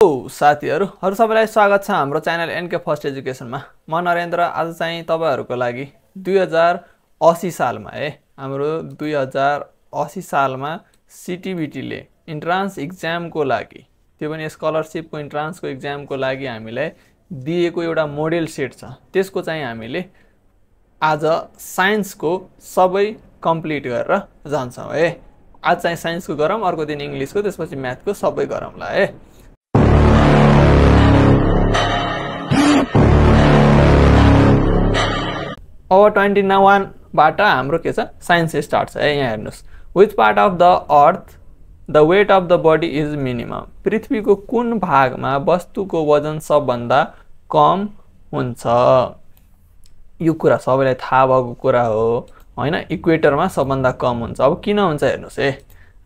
हो साथीहरू। अरू सबैलाई स्वागत छ हाम्रो च्यानल एनके फर्स्ट एजुकेसनमा म नरेन्द्र आज चाहिँ तपाईँहरूको लागि दुई हजार असी सालमा है हाम्रो दुई हजार असी सालमा सिटिबिटीले इन्ट्रान्स इक्जामको लागि त्यो पनि स्कलरसिपको इन्ट्रान्सको इक्जामको लागि हामीलाई दिएको एउटा मोडेल सेट छ। त्यसको चाहिँ हामीले आज साइन्सको सबै कम्प्लिट गरेर जान्छौँ है आज चाहिँ साइन्सको गरौँ अर्को दिन इङ्ग्लिसको त्यसपछि म्याथको सबै गरौँला है अब ट्वेन्टी वानबाट हाम्रो के छ? साइन्स स्टार्ट छ। है यहाँ हेर्नुहोस्। Which part of the earth the weight of the body is minimum पृथ्वीको कुन भागमा वस्तुको वजन सबभन्दा कम हुन्छ? यो कुरा सबैलाई थाहा भएको कुरा हो। होइन? इक्वेटरमा सबभन्दा कम हुन्छ। अब किन हुन्छ हेर्नुहोस् है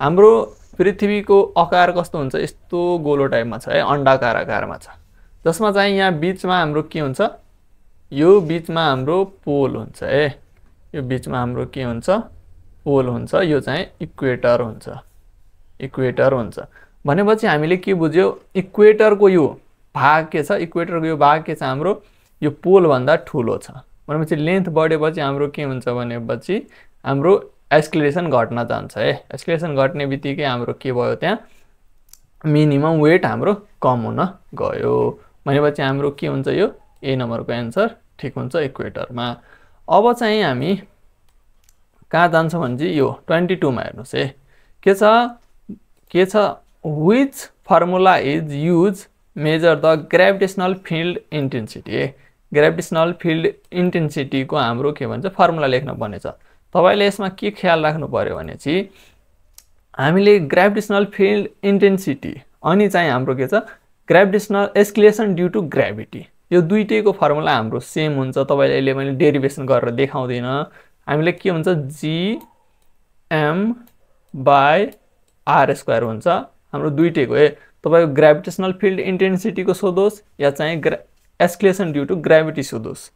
हाम्रो पृथ्वीको आकार कस्तो हुन्छ? यस्तो गोलो टाइपमा छ है अन्डाकार आकारमा छ। जसमा चाहिँ यहाँ बिचमा हाम्रो के हुन्छ? यो बिचमा हाम्रो पोल हुन्छ है यो बिचमा हाम्रो के हुन्छ? पोल हुन्छ यो चाहिँ इक्वेटर हुन्छ। इक्वेटर हुन्छ। भनेपछि हामीले के बुझ्यो? इक्वेटरको यो भाग के छ? इक्वेटरको यो भाग के छ? हाम्रो यो पोलभन्दा ठुलो छ। भनेपछि लेन्थ बढेपछि हाम्रो के हुन्छ भनेपछि हाम्रो एस्कुलेसन घट्न जान्छ है एस्कुलेसन घट्ने बित्तिकै हाम्रो के भयो त्यहाँ? मिनिमम वेट हाम्रो कम हुन गयो। भनेपछि हाम्रो के हुन्छ यो? ए नम्बरको एन्सर ठिक हुन्छ इक्वेटरमा अब चाहिँ हामी कहाँ जान्छौँ भने चाहिँ यो ट्वेन्टी टूमा हेर्नुहोस् है। के छ? के छ? Which formula is use measure the gravitational field intensity है ग्राभिटेसनल फिल्ड इन्टेन्सिटीको हाम्रो के भन्छ? फर्मुला लेख्न पर्ने छ तपाईँले यसमा के ख्याल राख्नु पऱ्यो भने चाहिँ हामीले ग्राभिटेसनल फिल्ड इन्टेन्सिटी अनि चाहिँ हाम्रो के छ? Gravitational acceleration due to gravity यो दुइटैको फर्मुला हाम्रो सेम हुन्छ तपाईँले अहिले मैले डेरिभेसन गरेर देखाउँदिनँ। हामीले के हुन्छ? जिएम बाई आर स्क्वायर हुन्छ। हाम्रो दुइटैको ए तपाईँको ग्राभिटेसनल फिल्ड इन्टेन्सिटीको सोधोस् या चाहिँ ग्रा एस्कुलेसन ड्यु टु ग्राभिटी सोधोस्।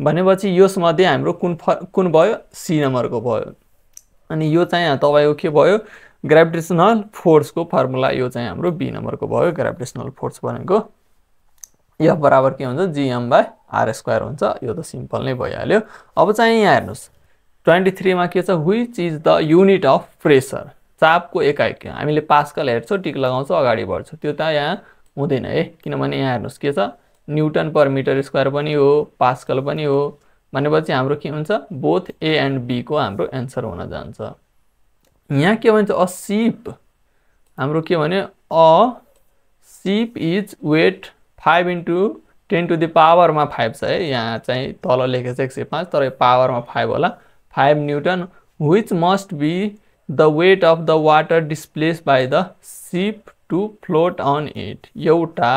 भनेपछि यसमध्ये हाम्रो कुन फ कुन भयो? सी नम्बरको भयो। अनि यो चाहिँ तपाईँको के भयो? ग्राभिटेसनल फोर्सको फर्मुला यो चाहिँ हाम्रो बी नम्बरको भयो। ग्राभिटेसनल फोर्स भनेको एफ बराबर के हुन्छ? जिएम बाई आर स्क्वायर हुन्छ। यो त सिम्पल नै भइहाल्यो। अब चाहिँ यहाँ हेर्नुहोस्। ट्वेन्टी थ्रीमा के छ? Which is the unit of pressure चापको एकाइ के हामीले पास्कल हेर्छौँ टिक लगाउँछौँ अगाडि बढ्छौँ। त्यो त यहाँ हुँदैन है। किनभने यहाँ हेर्नुहोस् के छ? न्युटन पर मिटर स्क्वायर पनि हो पास्कल पनि हो। भनेपछि हाम्रो के हुन्छ? बोथ ए एन्ड बीको हाम्रो एन्सर हुन जान्छ। यहाँ के भन्छ? अ सिप हाम्रो के भने a ship is weight five into ten to the पावरमा five छ है। यहाँ चाहिँ तल लेखेको छ एक सय पाँच तर पावरमा फाइभ होला। Five newton which must be the weight of the water displace by the ship to float on it एउटा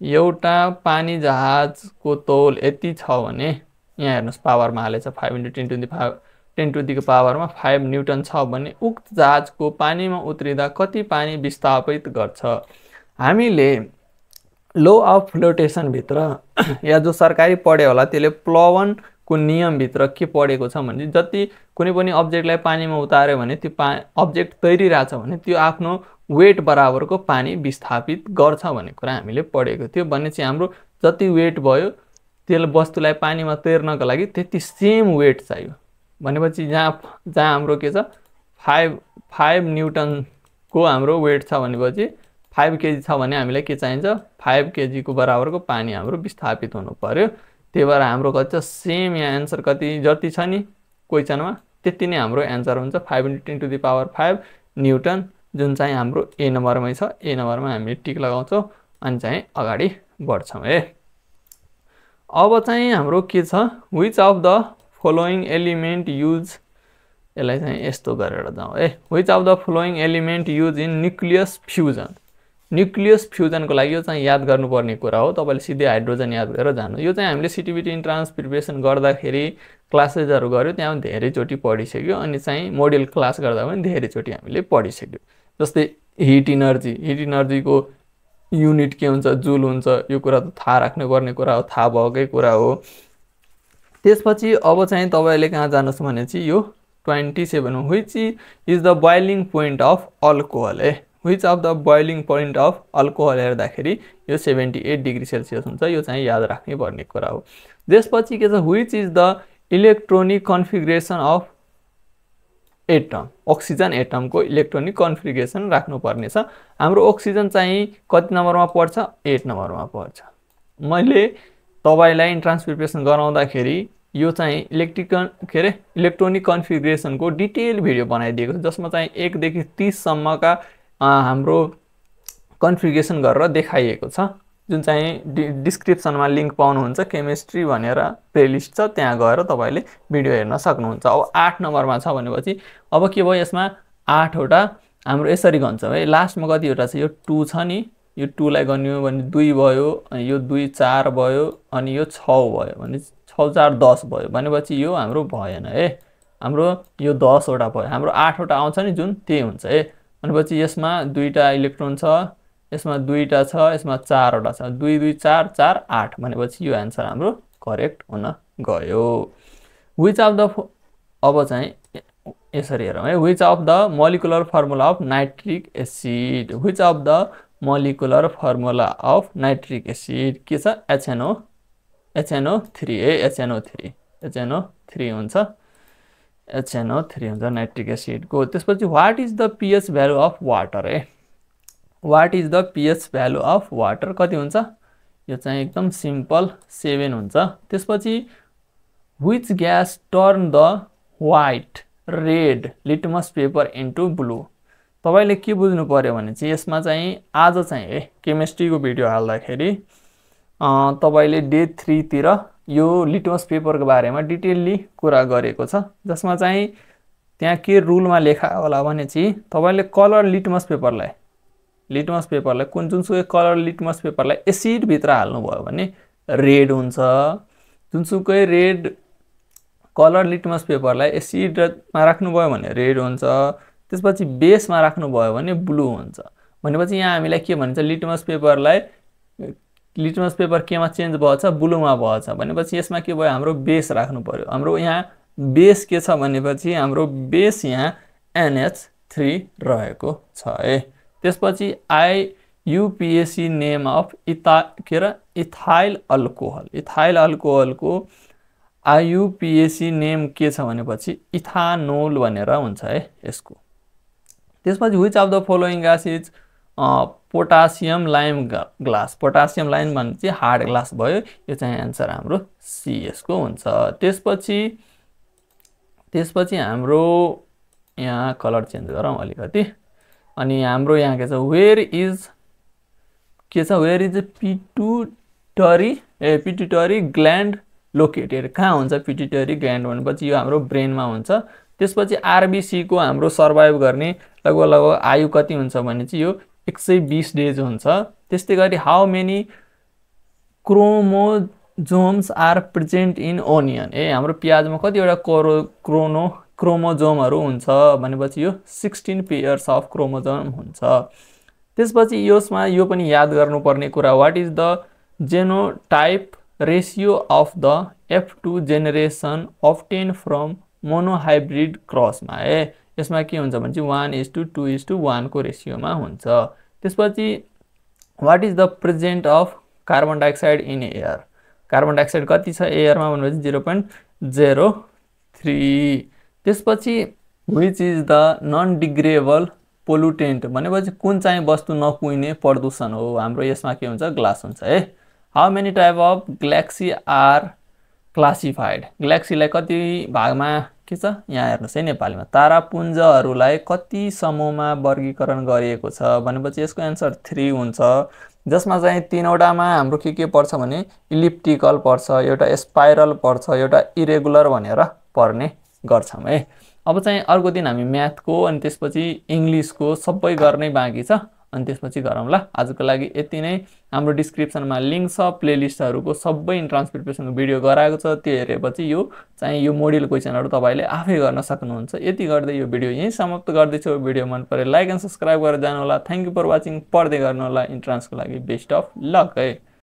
एउटा पानी जहाजको तौल यति छ भने यहाँ हेर्नुहोस् पावरमा हालेछ five into ten to the five ten to दिको पावरमा फाइभ न्युटन छ भने उक्त जहाजको पानीमा उत्रिँदा कति पानी विस्थापित गर्छ? हामीले लो अफ फ्लोटेसनभित्र या जो सरकारी पढ्यो होला त्यसले प्लवनको नियमभित्र के पढेको छ भने जति कुनै पनि अब्जेक्टलाई पानीमा उतार्यो भने त्यो पा अब्जेक्ट तैरिरहेछ भने त्यो आफ्नो वेट बराबरको पानी विस्थापित गर्छ भन्ने कुरा हामीले पढेको थियो। भने चाहिँ हाम्रो जति वेट भयो त्यसले वस्तुलाई पानीमा तैर्नको लागि त्यति सेम वेट चाहियो। भनेपछि जहाँ जहाँ हाम्रो के छ फाइभ फाइभ न्युटनको हाम्रो वेट छ भनेपछि फाइभ केजी छ भने हामीलाई के चाहिन्छ? फाइभ केजीको बराबरको पानी हाम्रो विस्थापित हुनु पऱ्यो त्यही भएर हाम्रो कति छ? सेम यहाँ एन्सर कति जति छ नि? क्वेसनमा त्यति नै हाम्रो एन्सर हुन्छ। Five into ten to the power five newton जुन चाहिँ हाम्रो ए नम्बरमै छ। ए नम्बरमा हामीले टिक लगाउँछौँ अनि चाहिँ अगाडि बढ्छौँ है अब चाहिँ हाम्रो के छ? Which of the following element use यसलाई चाहिँ यस्तो गरेर जाउँ है which of the following element use in nucleus fusion nucleus फ्युजनको लागि यो चाहिँ याद गर्नुपर्ने कुरा हो। तपाईँले सिधै हाइड्रोजन याद गरेर जानु यो चाहिँ हामीले सिटिबिटी इन्ट्रान्स प्रिपेरेसन गर्दाखेरि क्लासेसहरू गऱ्यो त्यहाँ धेरैचोटि पढिसक्यो अनि चाहिँ मोडल क्लास गर्दा पनि धेरैचोटि हामीले पढिसक्यो। जस्तै हिट इनर्जी हिट इनर्जीको युनिट के हुन्छ जुल हुन्छ यो कुरा त थाहा राख्नुपर्ने कुरा हो थाहा भएकै कुरा हो। त्यसपछि अब चाहिँ तपाईँले कहाँ जानुहोस् भने चाहिँ यो twenty seven which is the boiling point of alcohol है which of the boiling point of alcohol हेर्दाखेरि यो सेभेन्टी एट डिग्री सेल्सियस हुन्छ यो चाहिँ याद राख्नै पर्ने कुरा हो। त्यसपछि के छ which is the electronic configuration of atom oxygen एटमको electronic configuration राख्नुपर्ने छ हाम्रो अक्सिजन चाहिँ कति नम्बरमा पर्छ? एट नम्बरमा पर्छ। मैले तपाईँलाई इन्ट्रान्स गराउँदाखेरि यो चाहिँ इलेक्ट्रिकल के अरे इलेक्ट्रोनिक कन्फिग्रेसनको डिटेल भिडियो बनाइदिएको छ जसमा चाहिँ एकदेखि तिससम्मका हाम्रो कन्फिग्रेसन गरेर देखाइएको छ। जुन चाहिँ डि डिस्क्रिप्सनमा लिङ्क पाउनुहुन्छ केमिस्ट्री भनेर प्लेलिस्ट छ त्यहाँ गएर तपाईँले भिडियो हेर्न सक्नुहुन्छ। अब आठ नम्बरमा छ भनेपछि अब के भयो यसमा? आठवटा हाम्रो यसरी गन्छौँ है लास्टमा कतिवटा छ? यो टू छ नि यो टूलाई गन्यो भने दुई भयो अनि यो दुई चार भयो अनि यो छ भयो भने छ चार दस भयो भनेपछि यो हाम्रो भएन है। हाम्रो यो दसवटा भयो। हाम्रो आठवटा आउँछ नि जुन त्यही हुन्छ है। भनेपछि यसमा दुईवटा इलेक्ट्रोन छ यसमा दुईवटा छ यसमा चारवटा छ। दुई दुई चार चार आठ भनेपछि यो एन्सर हाम्रो करेक्ट हुन गयो। विच अफ द अब चाहिँ यसरी हेरौँ है। Which of the molecular formula of nitric acid which of the molecular formula of nitric acid के छ? एचएनओ एचएनओ थ्री है। एचएनओ थ्री एचएनओ थ्री हुन्छ। एचएनओ थ्री हुन्छ नाइट्रिक एसिडको त्यसपछि what is the pH value of water है what is the pH value of water कति हुन्छ? यो चाहिँ एकदम सिम्पल सेभेन हुन्छ। त्यसपछि which gas turn the white red litmus paper into blue तपाईँले के बुझ्नु पऱ्यो भने चाहिँ यसमा चाहिँ आज चाहिँ है केमिस्ट्रीको भिडियो हाल्दाखेरि तपाईँले डे थ्रीतिर यो लिटमस पेपरको बारेमा डिटेल्ली कुरा गरेको छ जसमा चाहिँ त्यहाँ के रुलमा लेखा होला भने चाहिँ तपाईँले कलर लिटमस पेपरलाई लिटमस पेपरलाई कुन जुनसुकै कलर लिटमस पेपरलाई एसिडभित्र हाल्नुभयो भने रेड हुन्छ। जुनसुकै रेड कलर लिटमस पेपरलाई एसिडमा राख्नुभयो भने रेड हुन्छ त्यसपछि बेसमा राख्नुभयो भने ब्लू हुन्छ। भनेपछि यहाँ हामीलाई के भन्छ लिटमस पेपरलाई लिटमस पेपर केमा चेन्ज भएछ ब्लूमा भएछ भनेपछि यसमा के भयो? हाम्रो बेस राख्नु पऱ्यो हाम्रो यहाँ बेस के छ भनेपछि हाम्रो बेस यहाँ एनएच थ्री रहेको छ है त्यसपछि आई युपिएसी नेम अफ इथा के अरे इथाइल अल्कोहल। इथाइल अल्कोहलको आइयुपिएसी नेम के छ भनेपछि इथानोल भनेर हुन्छ है यसको। त्यसपछि which of the following gas is potassium lime glass. Potassium lime भने चाहिँ हार्ड ग्लास भयो। यो चाहिँ एन्सर हाम्रो सिएसको हुन्छ। त्यसपछि त्यसपछि हाम्रो यहाँ कलर चेन्ज गरौँ अलिकति। अनि हाम्रो यहाँ के छ? वेयर इज के छ? Where is pituitary a pituitary gland located कहाँ हुन्छ पिटुटरी ग्ल्यान्ड भनेपछि यो हाम्रो ब्रेनमा हुन्छ। त्यसपछि आरबिसीको हाम्रो सर्भाइभ गर्ने लगभग लगभग आयु कति हुन्छ भने चाहिँ यो एक सय बिस डेज हुन्छ। त्यस्तै गरी how many chromosomes are present in onion a हाम्रो प्याजमा कतिवटा क्रो क्रोनो क्रोमोजोमहरू हुन्छ भनेपछि यो सिक्सटिन पेयर्स अफ क्रोमोजोम हुन्छ। त्यसपछि यसमा यो पनि याद गर्नुपर्ने कुरा what is the genotype ratio of the F two generation often from monohybrid क्रसमा है यसमा के हुन्छ भने चाहिँ one is to two is to वानको रेसियोमा हुन्छ। त्यसपछि what is the present of carbon dioxide in air carbon dioxide कति छ एयरमा भनेपछि जिरो पोइन्ट जेरो थ्री त्यसपछि which is the non degradable pollutant भनेपछि कुन चाहिँ वस्तु नकुहिने प्रदूषण हो? हाम्रो यसमा के हुन्छ? ग्लास हुन्छ है। How many type of galaxy are classified ग्ल्याक्सीलाई कति भागमा के छ? यहाँ हेर्नुहोस् है नेपालीमा तारापुञ्जहरूलाई कति समूहमा वर्गीकरण गरिएको छ भनेपछि यसको एन्सर थ्री हुन्छ। जसमा चाहिँ तिनवटामा हाम्रो के के पर्छ भने इलिप्टिकल पर्छ एउटा स्पाइरल पर्छ एउटा इरेगुलर भनेर पर्ने गर्छौँ है। अब चाहिँ अर्को दिन हामी म्याथको अनि त्यसपछि इङ्ग्लिसको सबै गर्नै बाँकी छ। अनि त्यसपछि गरौँला। आजको लागि यति नै। हाम्रो डिस्क्रिप्सनमा लिङ्क छ प्लेलिस्टहरूको सबै इन्ट्रान्स भिडियो गराएको छ। त्यो हेरेपछि यो चाहिँ यो मोडल क्वेसनहरू तपाईँले आफै गर्न सक्नुहुन्छ। यति गर्दै यो भिडियो यहीँ समाप्त गर्दैछु। भिडियो मन पऱ्यो लाइक एन्ड सब्सक्राइब गरेर जानुहोला। थ्याङ्क यू फर वाचिङ पढ्दै गर्नुहोला। इन्ट्रान्सको लागि बेस्ट अफ लक है